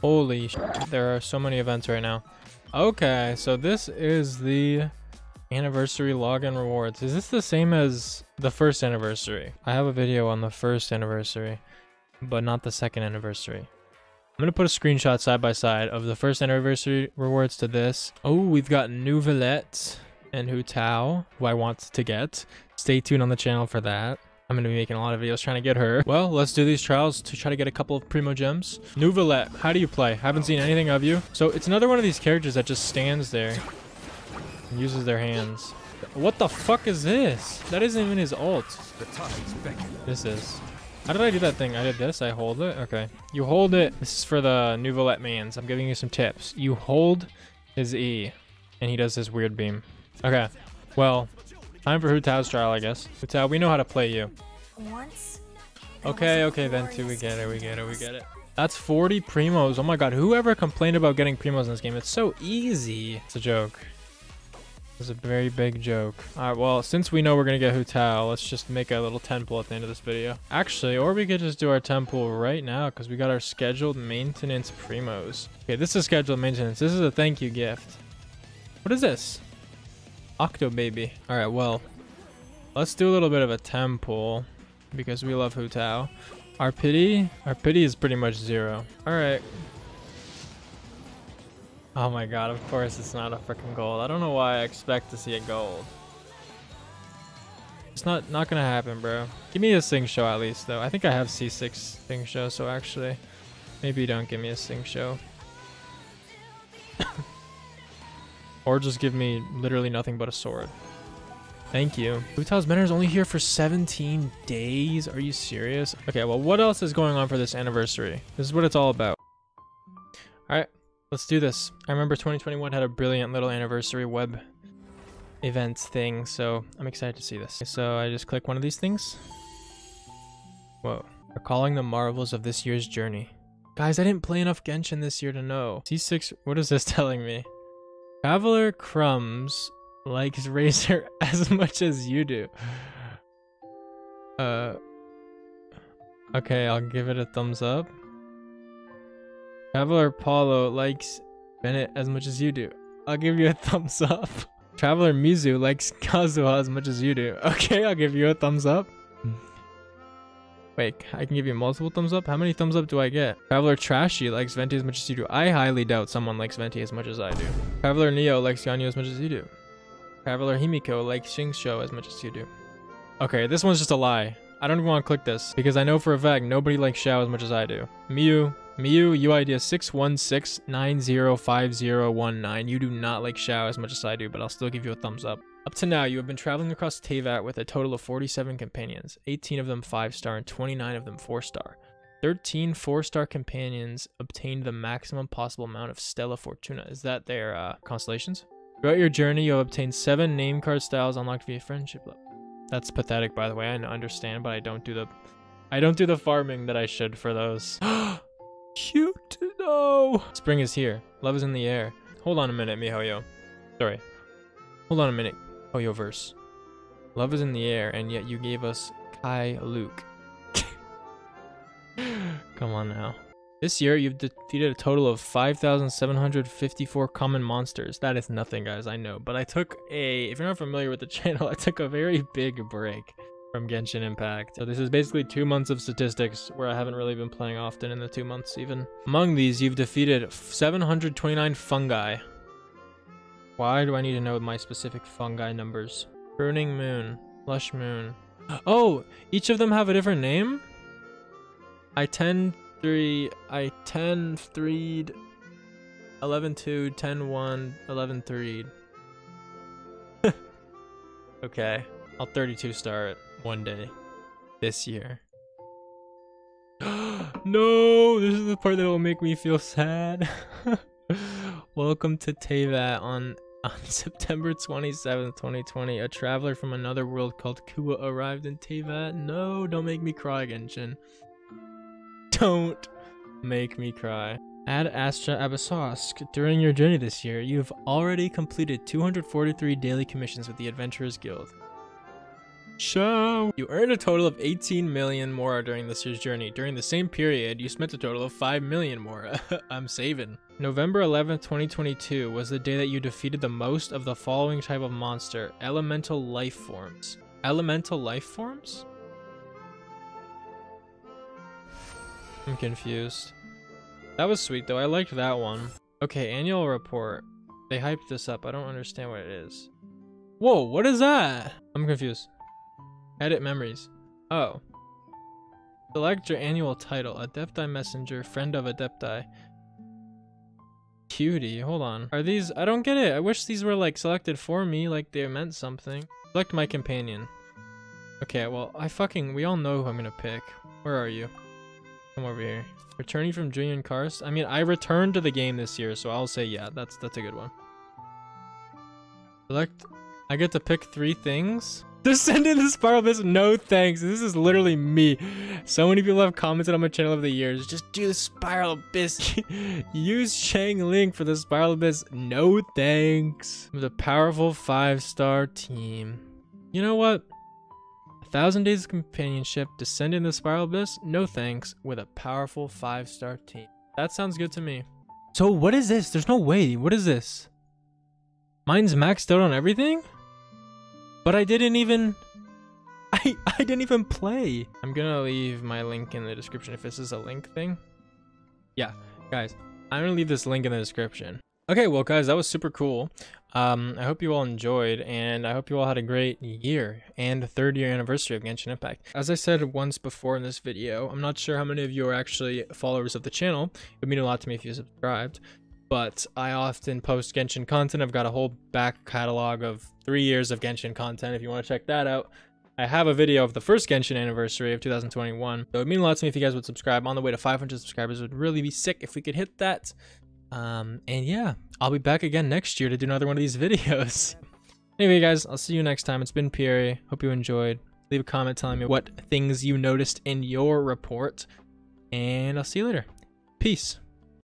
Holy there are so many events right now. Okay, so this is the anniversary login rewards. Is this the same as the first anniversary? I have a video on the first anniversary, but not the second anniversary. I'm gonna put a screenshot side by side of the first anniversary rewards to this. Oh, we've got Neuvillette and Hu Tao, who I want to get. Stay tuned on the channel for that. I'm going to be making a lot of videos trying to get her. Well, let's do these trials to try to get a couple of Primogems. Neuvillette, how do you play? Haven't seen anything of you. So it's another one of these characters that just stands there and uses their hands. What the fuck is this? That isn't even his ult. This is. How did I do that thing? I did this. I hold it. Okay. You hold it. This is for the Neuvillette mains. I'm giving you some tips. You hold his E, and he does this weird beam. Okay. Well, time for Hu Tao's trial, I guess. Hu Tao, we know how to play you. Once. Okay, okay, Venti, we get it, we get it, we get it. That's 40 primos. Oh my god, whoever complained about getting primos in this game? It's so easy. It's a joke. It's a very big joke. Alright, well, since we know we're gonna get Hu Tao, let's just make a little temple at the end of this video. Actually, or we could just do our temple right now, because we got our scheduled maintenance primos. Okay, this is scheduled maintenance. This is a thank you gift. What is this? Octo baby. All right, well, let's do a little bit of a temple because we love Hu Tao. Our pity, our pity is pretty much zero. All right. Oh my god, of course it's not a freaking gold. I don't know why I expect to see a gold. It's not not gonna happen, bro. Give me a Xingqiu at least, though. I think I have C6 Xingqiu, so actually, maybe don't give me a Xingqiu. Or just give me literally nothing but a sword. Thank you. Hu Tao's Mentor is only here for 17 days? Are you serious? Okay, well, what else is going on for this anniversary? This is what it's all about. Alright, let's do this. I remember 2021 had a brilliant little anniversary web event thing, so I'm excited to see this. So I just click one of these things. Whoa. Recalling the marvels of this year's journey. Guys, I didn't play enough Genshin this year to know. C6, what is this telling me? Traveler Crumbs likes Razor as much as you do. Uh, okay, I'll give it a thumbs up. Traveler Paulo likes Bennett as much as you do. I'll give you a thumbs up. Traveler Mizu likes Kazuha as much as you do. Okay, I'll give you a thumbs up. Wait, I can give you multiple thumbs up? How many thumbs up do I get? Traveler Trashy likes Venti as much as you do. I highly doubt someone likes Venti as much as I do. Traveler Neo likes Ganyu as much as you do. Traveler Himiko likes Xingqiu as much as you do. Okay, this one's just a lie. I don't even want to click this because I know for a fact nobody likes Xiao as much as I do. Miu, Miu, UID 616905019. You do not like Xiao as much as I do, but I'll still give you a thumbs up. Up to now, you have been traveling across Teyvat with a total of 47 companions, 18 of them 5-star and 29 of them 4-star. 13 4-star companions obtained the maximum possible amount of Stella Fortuna. Is that their uh, constellations? Throughout your journey, you have obtained 7 name card styles unlocked via friendship level. That's pathetic, by the way. I understand, but I don't do the... I don't do the farming that I should for those. Cute! No! Spring is here. Love is in the air. Hold on a minute, MiHoYo. Sorry. Hold on a minute. Oh, HoYoverse. Love is in the air, and yet you gave us Kai Luke. Come on now. This year, you've defeated a total of 5,754 common monsters. That is nothing, guys, I know. But I took a, if you're not familiar with the channel, I took a very big break from Genshin Impact. So this is basically two months of statistics where I haven't really been playing often in the two months even. Among these, you've defeated 729 fungi. Why do I need to know my specific fungi numbers? Burning Moon, Lush Moon. Oh, each of them have a different name? I 10 3 I 10 3 11 2 10 1 11 3 Okay, I'll 32 star it one day this year. no, this is the part that will make me feel sad. Welcome to Teyvat on on September 27th, 2020, a traveler from another world called Kua arrived in Teyvat. No, don't make me cry, again, Genshin. Don't make me cry. Ad Astra Abyssosque. During your journey this year, you've already completed 243 daily commissions with the Adventurers Guild. Show. You earned a total of 18 million Mora during this year's journey. During the same period, you spent a total of 5 million Mora. I'm saving. November 11th, 2022 was the day that you defeated the most of the following type of monster, elemental life forms. Elemental life forms? I'm confused. That was sweet though. I liked that one. Okay, annual report. They hyped this up. I don't understand what it is. Whoa, what is that? I'm confused. Edit memories. Oh. Select your annual title. Adepti Messenger, friend of Adepti. Cutie, hold on. Are these, I don't get it. I wish these were like selected for me, like they meant something. Select my companion. Okay, well, I fucking, we all know who I'm gonna pick. Where are you? Come over here. Returning from Jueyun Karst? I mean, I returned to the game this year, so I'll say yeah, that's that's a good one. Select, I get to pick three things? Descendant the Spiral Abyss, no thanks. This is literally me. So many people have commented on my channel over the years. Just do the Spiral Abyss. Use Xiangling for the Spiral Abyss. No thanks. With a powerful five-star team. You know what? A thousand days of companionship, descend in the Spiral Abyss. No thanks. With a powerful five-star team. That sounds good to me. So what is this? There's no way. What is this? Mine's maxed out on everything? But I didn't even... I, I didn't even play. I'm gonna leave my link in the description if this is a link thing. Yeah, guys, I'm gonna leave this link in the description. Okay, well guys, that was super cool. Um, I hope you all enjoyed, and I hope you all had a great year and third year anniversary of Genshin Impact. As I said once before in this video, I'm not sure how many of you are actually followers of the channel. It would mean a lot to me if you subscribed but I often post Genshin content. I've got a whole back catalog of three years of Genshin content if you want to check that out. I have a video of the first Genshin anniversary of 2021. So it would mean a lot to me if you guys would subscribe. On the way to 500 subscribers would really be sick if we could hit that. Um, and yeah, I'll be back again next year to do another one of these videos. anyway, guys, I'll see you next time. It's been Pierre. Hope you enjoyed. Leave a comment telling me what things you noticed in your report. And I'll see you later. Peace.